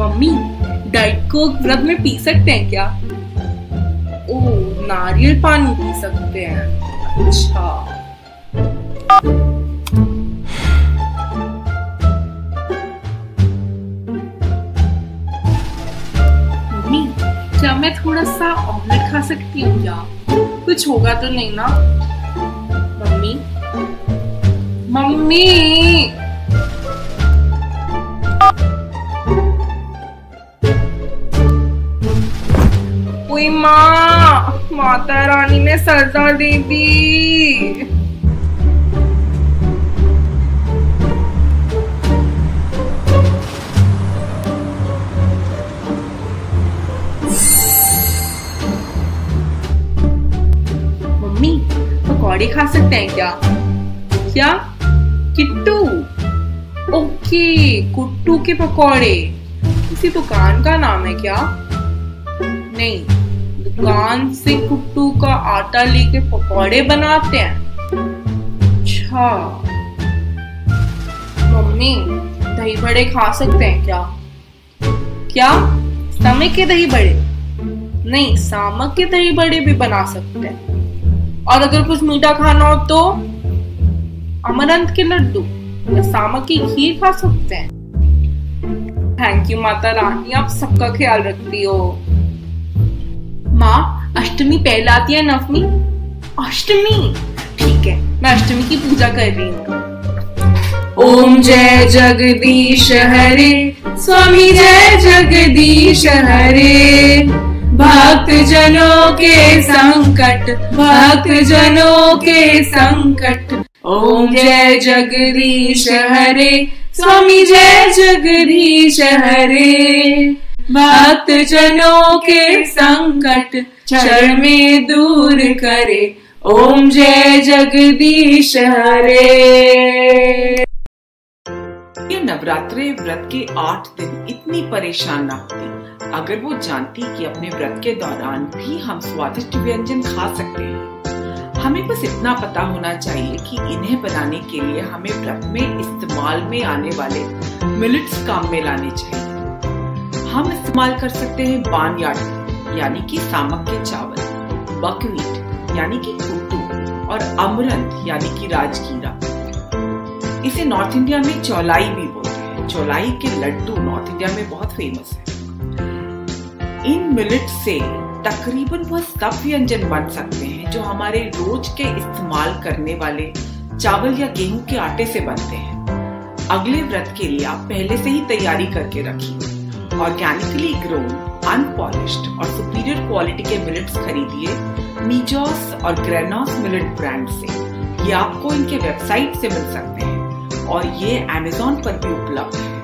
Mummy diet Coke व्रत में P सकते हैं क्या? ओह, नारियल पानी पी सकते हैं। अच्छा। मम्मी, क्या मैं थोड़ा सा ऑमलेट खा सकती हूँ क्या कुछ होगा तो नहीं ना? मम्मी? मम्मी! माँ, माता रानी ने सजा दे दी पकौड़े खा सकते हैं क्या? क्या? किट्टू। ओके, कुट्टू के पकौड़े। किसी दुकान का नाम है क्या? नहीं, दुकान से कुट्टू का आटा लेके पकौड़े बनाते हैं। अच्छा। मम्मी, दही बड़े खा सकते हैं क्या? क्या? समय के दही बड़े? नहीं, सामक के दही बड़े भी बना सकते हैं। और अगर कुछ मीठा खाना हो तो अमरंत के लड्डू। या सामक की खीर खा सकते हैं। Thank you Mata Rani. आप सबका ख्याल रखती हो। माँ, अष्टमी पहले आती है नवमी? अष्टमी? ठीक है, मैं अष्टमी की पूजा कर रही हूँ। ओम जय जगदीश हरे। स्वामी जय जगदीश हरे। भक्त जनों के संकट भक्त जनों के संकट। ओम जय जगदीश हरे, स्वामी जय जगदीश हरे। भक्त जनों के संकट, क्षण में दूर करे। ओम जय जगदीश हरे। ये नवरात्रे व्रत के आठ दिन इतनी परेशान ना होती। अगर वो जानती कि अपने व्रत के दौरान भी हम स्वादिष्ट व्यंजन खा सकते हैं। हमें बस इतना पता होना चाहिए कि इन्हें बनाने के लिए हमें व्रत में इस्तेमाल में आने वाले मिलेट्स काम में लाने चाहिए। हम इस्तेमाल कर सकते हैं बानयार्ड यानी कि सामक के चावल बकवीट यानी कि कुट्टू और अमरंत यानी कि राजगीरा। इसे नॉर्थ इंडिया में चौलाई भी बोलते हैं। चौलाई के लड्डू नॉर्थ इंडिया में बहुत फ़ेमस है। इन मिलेट से तकरीबन वह सब व्यंजन बन सकते हैं जो हमारे रोज के इस्तेमाल करने वाले चावल या गेहूँ के आटे से बनते हैं। अगले व्रत के लिए आप पहले से ही तैयारी करके रखिए। ऑर्गेनिकली ग्रोन अनपॉलिश्ड और सुपीरियर क्वालिटी के मिलेट्स खरीदिए मीजॉस और ग्रेनॉस मिलेट ब्रांड से। ये आपको इनके वेबसाइट से मिल सकते हैं और ये अमेजोन पर भी उपलब्ध है।